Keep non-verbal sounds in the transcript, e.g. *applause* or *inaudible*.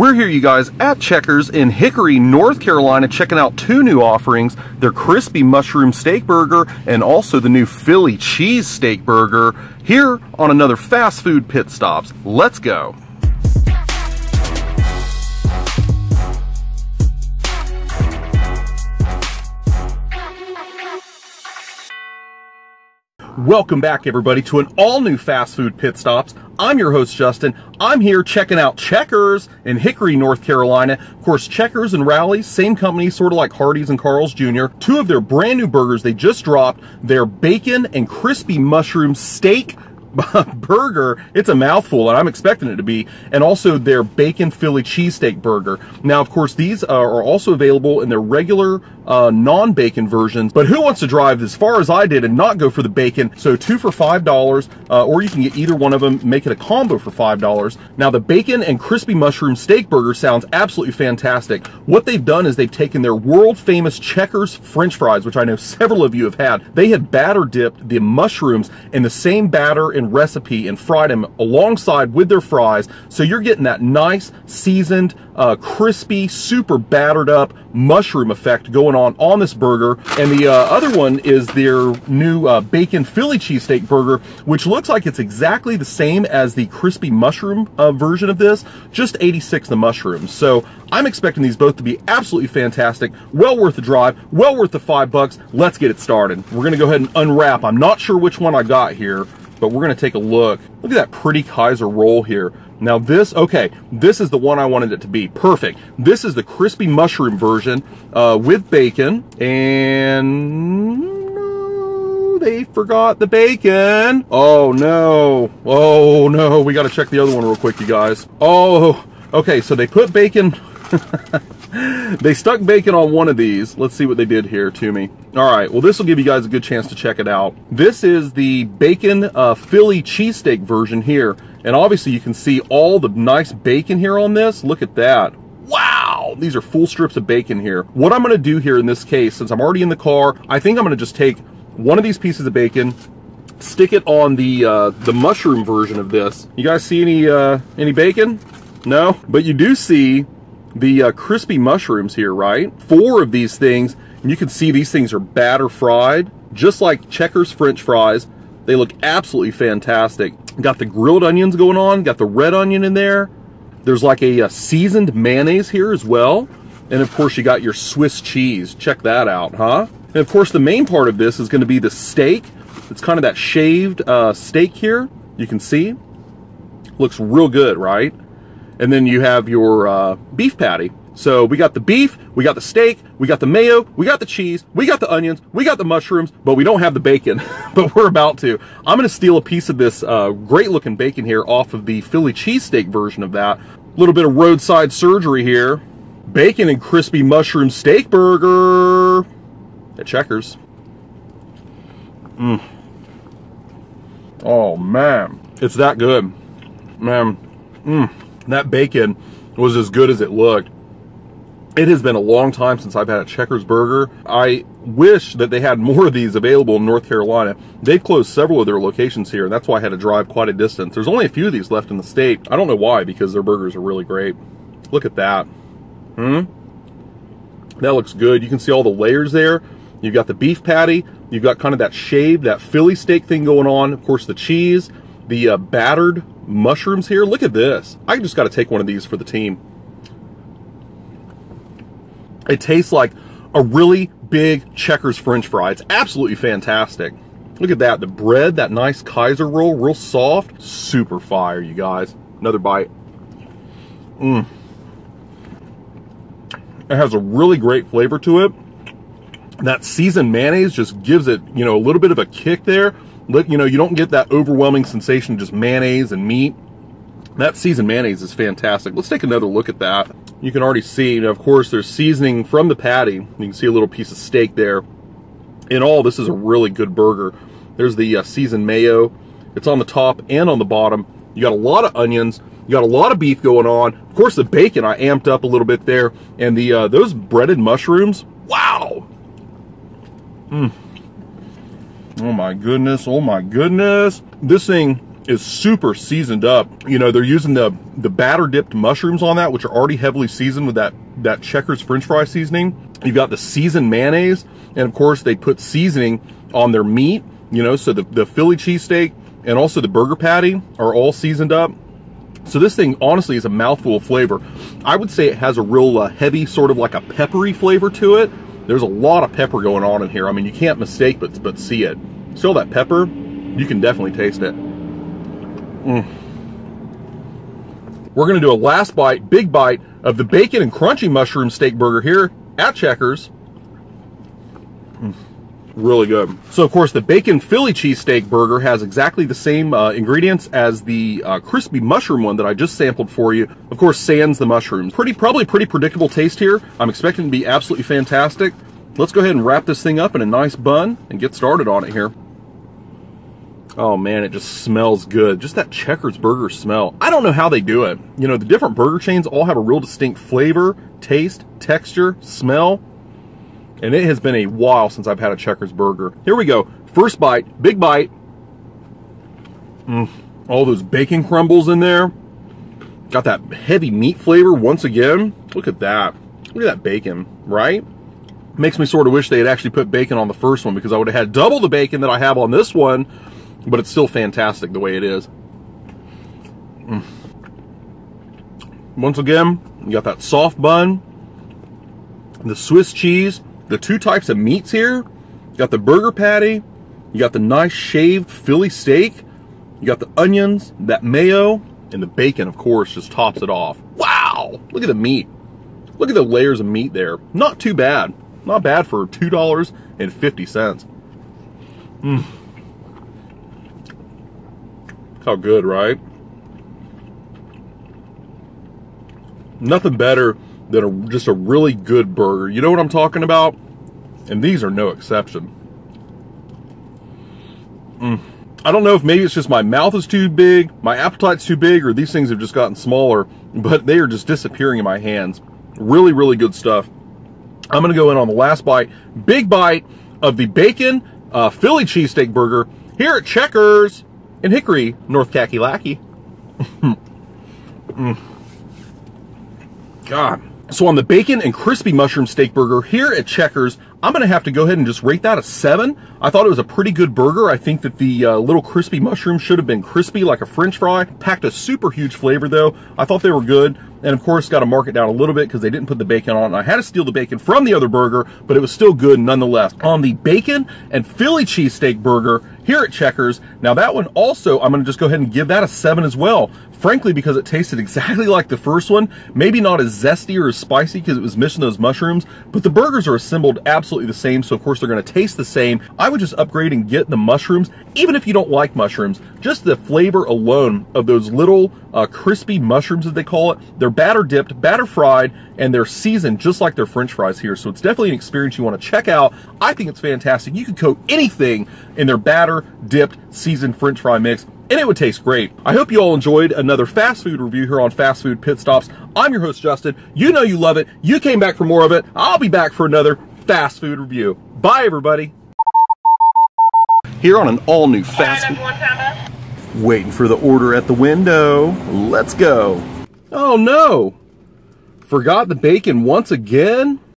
We're here, you guys, at Checkers in Hickory, North Carolina, checking out two new offerings, their crispy mushroom steak burger and also the new Philly cheese steak burger here on another fast food pit stops. Let's go. Welcome back, everybody, to an all-new fast food pit stops. I'm your host, Justin. I'm here checking out Checkers in Hickory, North Carolina. Of course, Checkers and Rally's, same company, sort of like Hardee's and Carl's Jr. Two of their brand new burgers they just dropped, their bacon and crispy mushroom steak *laughs* burger. It's a mouthful, and I'm expecting it to be. And also their bacon Philly cheesesteak burger. Now, of course, these are also available in their regular uh, non-bacon versions. But who wants to drive as far as I did and not go for the bacon? So two for $5, uh, or you can get either one of them, make it a combo for $5. Now, the bacon and crispy mushroom steak burger sounds absolutely fantastic. What they've done is they've taken their world famous Checkers french fries, which I know several of you have had. They had batter dipped the mushrooms in the same batter and recipe and fried them alongside with their fries. So you're getting that nice, seasoned, uh, crispy, super battered up mushroom effect going on this burger. And the uh, other one is their new uh, bacon Philly cheesesteak burger, which looks like it's exactly the same as the crispy mushroom uh, version of this, just 86 the mushrooms. So I'm expecting these both to be absolutely fantastic, well worth the drive, well worth the five bucks. Let's get it started. We're gonna go ahead and unwrap. I'm not sure which one I got here, but we're gonna take a look. Look at that pretty Kaiser roll here. Now this, okay, this is the one I wanted it to be. Perfect. This is the crispy mushroom version uh, with bacon and they forgot the bacon. Oh no. Oh no. We got to check the other one real quick, you guys. Oh, okay. So they put bacon. *laughs* *laughs* they stuck bacon on one of these. Let's see what they did here to me. All right, well, this will give you guys a good chance to check it out. This is the bacon uh, Philly cheesesteak version here. And obviously you can see all the nice bacon here on this. Look at that. Wow, these are full strips of bacon here. What I'm gonna do here in this case, since I'm already in the car, I think I'm gonna just take one of these pieces of bacon, stick it on the uh, the mushroom version of this. You guys see any uh, any bacon? No, but you do see the uh, crispy mushrooms here, right? Four of these things, and you can see these things are batter fried, just like Checkers French fries. They look absolutely fantastic. Got the grilled onions going on, got the red onion in there. There's like a, a seasoned mayonnaise here as well. And of course you got your Swiss cheese. Check that out, huh? And of course the main part of this is gonna be the steak. It's kind of that shaved uh, steak here. You can see. Looks real good, right? And then you have your uh, beef patty. So we got the beef, we got the steak, we got the mayo, we got the cheese, we got the onions, we got the mushrooms, but we don't have the bacon, *laughs* but we're about to. I'm gonna steal a piece of this uh, great looking bacon here off of the Philly cheesesteak version of that. A little bit of roadside surgery here. Bacon and crispy mushroom steak burger at Checkers. Mmm. Oh man, it's that good. Man, mmm, that bacon was as good as it looked. It has been a long time since I've had a Checkers burger. I wish that they had more of these available in North Carolina. They've closed several of their locations here, and that's why I had to drive quite a distance. There's only a few of these left in the state. I don't know why, because their burgers are really great. Look at that. Hmm? That looks good. You can see all the layers there. You've got the beef patty. You've got kind of that shaved, that Philly steak thing going on. Of course, the cheese, the uh, battered mushrooms here. Look at this. I just got to take one of these for the team. It tastes like a really big Checkers french fry. It's absolutely fantastic. Look at that. The bread, that nice Kaiser roll, real soft. Super fire, you guys. Another bite. Mmm. It has a really great flavor to it. That seasoned mayonnaise just gives it, you know, a little bit of a kick there. You know, you don't get that overwhelming sensation of just mayonnaise and meat. That seasoned mayonnaise is fantastic. Let's take another look at that. You can already see, you know, of course, there's seasoning from the patty. You can see a little piece of steak there. In all, this is a really good burger. There's the uh, seasoned mayo. It's on the top and on the bottom. You got a lot of onions. You got a lot of beef going on. Of course, the bacon I amped up a little bit there. And the uh, those breaded mushrooms, wow. Mm. Oh my goodness, oh my goodness. This thing is super seasoned up. You know, they're using the the batter dipped mushrooms on that, which are already heavily seasoned with that that Checkers French fry seasoning. You've got the seasoned mayonnaise, and of course they put seasoning on their meat. You know, so the the Philly cheesesteak and also the burger patty are all seasoned up. So this thing honestly is a mouthful of flavor. I would say it has a real uh, heavy, sort of like a peppery flavor to it. There's a lot of pepper going on in here. I mean, you can't mistake but but see it. Still that pepper, you can definitely taste it. Mm. We're gonna do a last bite, big bite of the bacon and crunchy mushroom steak burger here at Checkers. Mm really good. So of course the bacon Philly cheesesteak burger has exactly the same uh, ingredients as the uh, crispy mushroom one that I just sampled for you. Of course, sans the mushrooms. Pretty, probably pretty predictable taste here. I'm expecting to be absolutely fantastic. Let's go ahead and wrap this thing up in a nice bun and get started on it here. Oh man, it just smells good. Just that Checkers burger smell. I don't know how they do it. You know, the different burger chains all have a real distinct flavor, taste, texture, smell. And it has been a while since I've had a Checkers burger. Here we go. First bite, big bite. Mm, all those bacon crumbles in there. Got that heavy meat flavor once again. Look at that. Look at that bacon, right? Makes me sort of wish they had actually put bacon on the first one because I would have had double the bacon that I have on this one, but it's still fantastic the way it is. Mm. Once again, you got that soft bun, the Swiss cheese, the two types of meats here. You got the burger patty, you got the nice shaved Philly steak, you got the onions, that mayo, and the bacon, of course, just tops it off. Wow! Look at the meat. Look at the layers of meat there. Not too bad. Not bad for $2.50. Mmm. How good, right? Nothing better than a, just a really good burger. You know what I'm talking about? And these are no exception. Mm. I don't know if maybe it's just my mouth is too big, my appetite's too big, or these things have just gotten smaller, but they are just disappearing in my hands. Really, really good stuff. I'm going to go in on the last bite. Big bite of the bacon uh, Philly cheesesteak burger here at Checkers in Hickory, North Kakalaki. *laughs* mm. God. So on the bacon and crispy mushroom steak burger here at Checkers, I'm to have to go ahead and just rate that a 7. I thought it was a pretty good burger. I think that the uh, little crispy mushroom should have been crispy like a french fry. Packed a super huge flavor though. I thought they were good. And of course, got to mark it down a little bit because they didn't put the bacon on. I had to steal the bacon from the other burger, but it was still good nonetheless. On the bacon and Philly cheesesteak burger here at Checkers, now that one also, I'm to just go ahead and give that a 7 as well frankly because it tasted *laughs* exactly like the first one. Maybe not as zesty or as spicy because it was missing those mushrooms, but the burgers are assembled absolutely the same, so of course they're to taste the same. I would just upgrade and get the mushrooms, even if you don't like mushrooms. Just the flavor alone of those little uh, crispy mushrooms, as they call it. They're batter dipped, batter fried, and they're seasoned just like their french fries here. So it's definitely an experience you want to check out. I think it's fantastic. You could coat anything in their batter dipped seasoned french fry mix and it would taste great. I hope you all enjoyed another fast food review here on Fast Food Pit Stops. I'm your host, Justin. You know you love it. You came back for more of it. I'll be back for another fast food review. Bye, everybody. Here on an all-new fast food. Waiting for the order at the window. Let's go. Oh, no. Forgot the bacon once again?